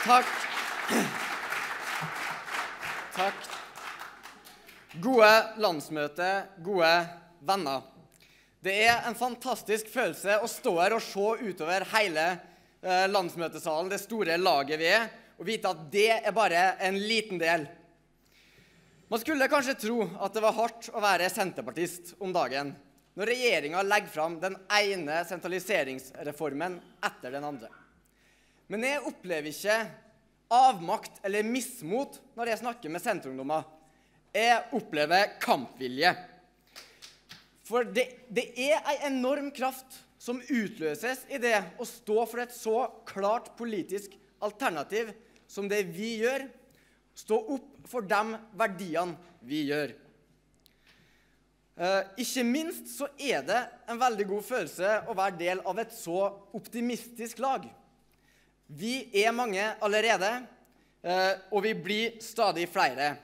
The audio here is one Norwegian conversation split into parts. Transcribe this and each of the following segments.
Takk. Takk. Gode landsmøte, gode venner. Det er en fantastisk følelse å stå her og se utover hele eh, landsmøtesalen, det store laget vi er, og vite at det er bare en liten del. Man skulle kanskje tro at det var hardt å være senterpartist om dagen når regjeringa legger fram den ene sentraliseringsreformen etter den andre. Men jeg opplever ikke avmakt eller mismot når jeg snakker med senterungdommer. Jeg opplever kampvilje. For det, det er ei enorm kraft som utløses i det å stå for et så klart politisk alternativ som det vi gjør. Stå opp for de verdiene vi gjør. Eh, ikke minst så er det en veldig god følelse å være del av et så optimistisk lag. Vi er mange allerede, eh, og vi blir stadig flere.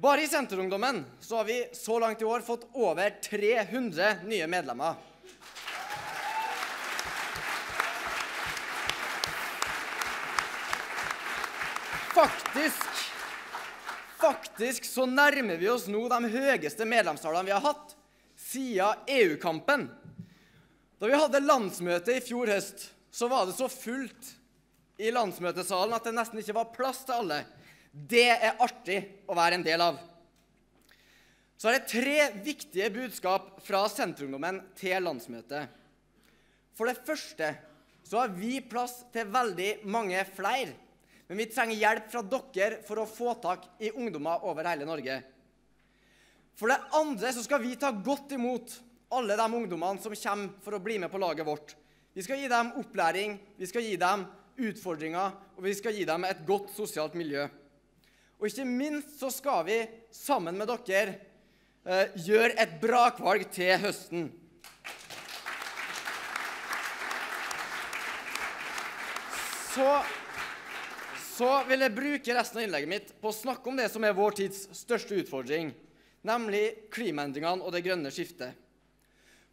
Bare i Senterungdommen så har vi så langt i år fått over 300 nye medlemmer. Faktisk Faktisk så nærmer vi oss nå de høyeste medlemstallene vi har hatt siden EU-kampen. Da vi hadde landsmøte i fjor høst, så var det så fullt i landsmøtesalen at det nesten ikke var plass til alle. Det er artig å være en del av. Så er det tre viktige budskap fra Senterungdommen til landsmøtet. For det første så har vi plass til veldig mange flere men vi trenger hjelp fra dere for å få tak i ungdommer over hele Norge. For det andre så skal vi ta godt imot alle de ungdommene som kommer for å bli med på laget vårt. Vi skal gi dem opplæring, vi skal gi dem utfordringer, og vi skal gi dem et godt sosialt miljø. Og ikke minst så skal vi sammen med dere eh, gjøre et brakvalg til høsten. Så så vil jeg bruke resten av innlegget mitt på å snakke om det som er vår tids største utfordring, nemlig klimaendringene og det grønne skiftet.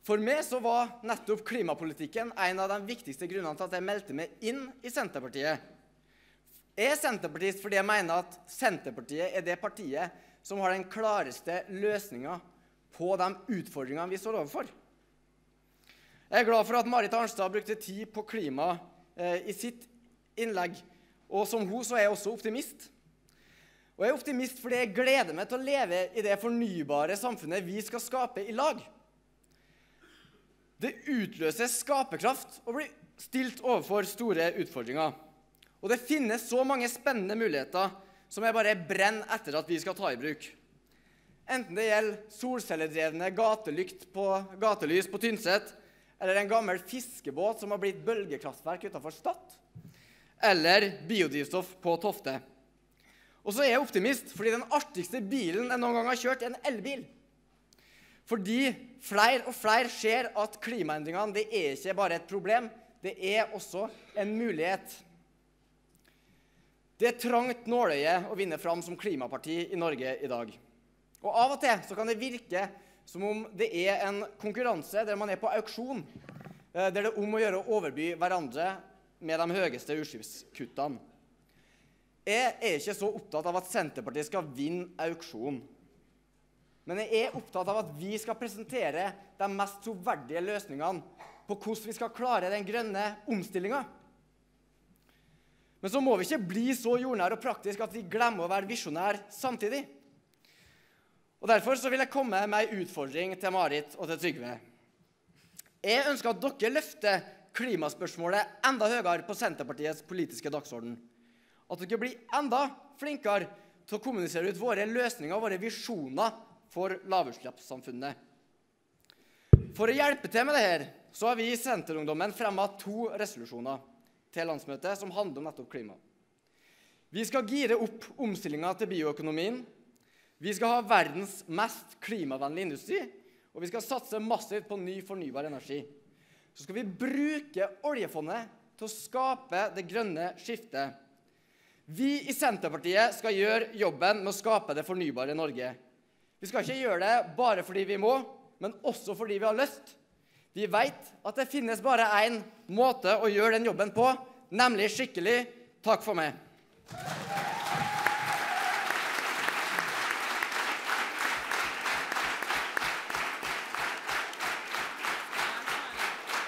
For meg så var nettopp klimapolitikken en av de viktigste grunnene til at jeg meldte meg inn i Senterpartiet. Jeg er senterpartist fordi jeg mener at Senterpartiet er det partiet som har den klareste løsninga på de utfordringene vi står overfor. Jeg er glad for at Marit Arnstad brukte tid på klima eh, i sitt innlegg. Og som hun så er jeg også optimist. Og jeg er optimist fordi jeg gleder meg til å leve i det fornybare samfunnet vi skal skape i lag. Det utløser skaperkraft og blir stilt overfor store utfordringer. Og det finnes så mange spennende muligheter som jeg bare brenner etter at vi skal ta i bruk. Enten det gjelder solcelledrevne på, gatelys på Tynset, eller en gammel fiskebåt som har blitt bølgekraftverk utenfor Stad, eller biodrivstoff på Tofte. Og så er jeg optimist fordi den artigste bilen jeg noen gang har kjørt, er en elbil. Fordi flere og flere ser at klimaendringene det er ikke bare et problem, det er også en mulighet. Det er trangt nåløye å vinne fram som klimaparti i Norge i dag. Og Av og til så kan det virke som om det er en konkurranse der man er på auksjon, eh, der det er om å gjøre å overby hverandre med de høyeste utslippskuttene. Jeg er ikke så opptatt av at Senterpartiet skal vinne auksjonen. Men jeg er opptatt av at vi skal presentere de mest troverdige løsningene på hvordan vi skal klare den grønne omstillinga. Men så må vi ikke bli så jordnære og praktiske at vi glemmer å være visjonære samtidig. Og Derfor så vil jeg komme med en utfordring til Marit og til Trygve. Jeg ønsker at dere løfter klimaspørsmålet enda høyere på Senterpartiets politiske dagsorden. At dere blir enda flinkere til å kommunisere ut våre løsninger og våre visjoner for lavutslippssamfunnet. For å hjelpe til med dette så har vi i Senterungdommen fremma to resolusjoner til landsmøtet som handler om nettopp klima. Vi skal gire opp omstillinga til bioøkonomien. Vi skal ha verdens mest klimavennlige industri. Og vi skal satse massivt på ny fornybar energi så skal vi bruke oljefondet til å skape det grønne skiftet. Vi i Senterpartiet skal gjøre jobben med å skape det fornybare Norge. Vi skal ikke gjøre det bare fordi vi må, men også fordi vi har lyst. Vi vet at det finnes bare én måte å gjøre den jobben på, nemlig skikkelig. Takk for meg.